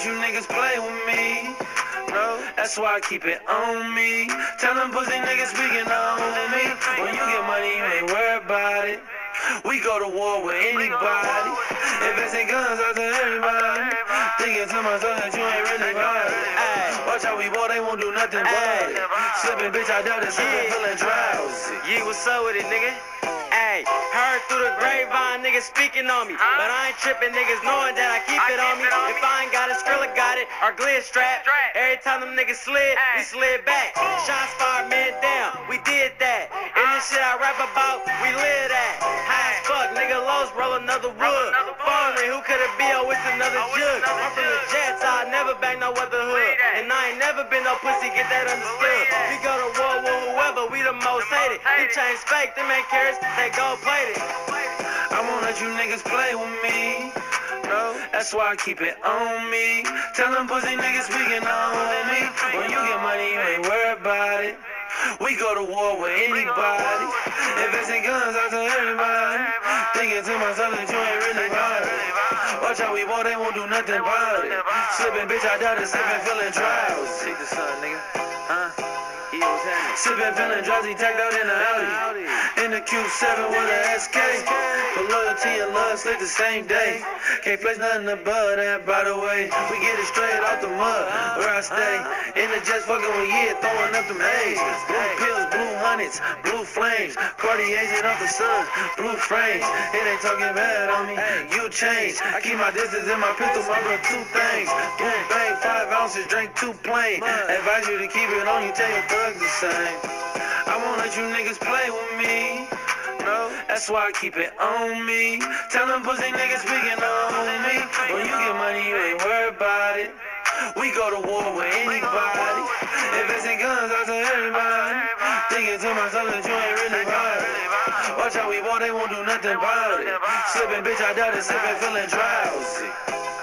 let you niggas play with me. No, that's why I keep it on me. Tell them pussy niggas speaking on me. When you get money, you ain't worried about it. We go to war with anybody. Investing guns out to everybody. Thinking to myself that you ain't really it. Watch how we war, they won't do nothing about it. Slipping, bitch, I doubt it. Slipping, feeling drowsy. Yeah, what's up with it, nigga? Ayy, heard through the grapevine, niggas speaking on me. But I ain't tripping, niggas knowing that I keep it on me. If I ain't got it, Skrilla got it, or Glenn strap. Every time them niggas slid, we slid back. Shots fired, man down, we did that. And this shit I rap about, we live that. High as fuck, nigga lost, roll another wood. Ring, who could it be? Oh, it's another jug. I'm from the Jets, I never back no other hood. And I ain't never been no pussy, get that understood. We go we hated. He changed fake, them ain't carats, they gold plated. I won't let you niggas play with me. No, that's why I keep it on me. Tell them pussy niggas speaking on me. When you get money, you ain't worried about it. We go to war with anybody. Investing guns out to everybody. Thinking to myself that you ain't really about it. Watch how we war, they won't do nothing about it. Slipping, bitch, I doubt it. Slipping, feeling drowsy. See the sun, nigga. Huh? Sipping, feeling drowsy, tagged out in the Audi. In the Q7 with a SK. But loyalty and love, slid the same day. Can't flex nothing above that, by the way. We get it straight off the mud, where I stay. In the jets, fucking with yeah, throwing up them A's. Blue pills, blue hundreds, blue flames. Cartier's it off the sun, blue frames. It ain't talking bad on me, you change. I keep my distance in my pistol, my bro, two things. Boom, bang, five ounces, drink two plain. Advise you to keep it on you, tell your thugs the same. I won't let you niggas play with me. No, that's why I keep it on me. Tell them pussy niggas speaking on me. When you get money, you ain't worried about it. We go to war with anybody. Investing guns out to everybody. Thinking to myself that you ain't really it. Watch how we war, they won't do nothing about it. Slipping, bitch, I doubt it. Slipping, feeling drowsy.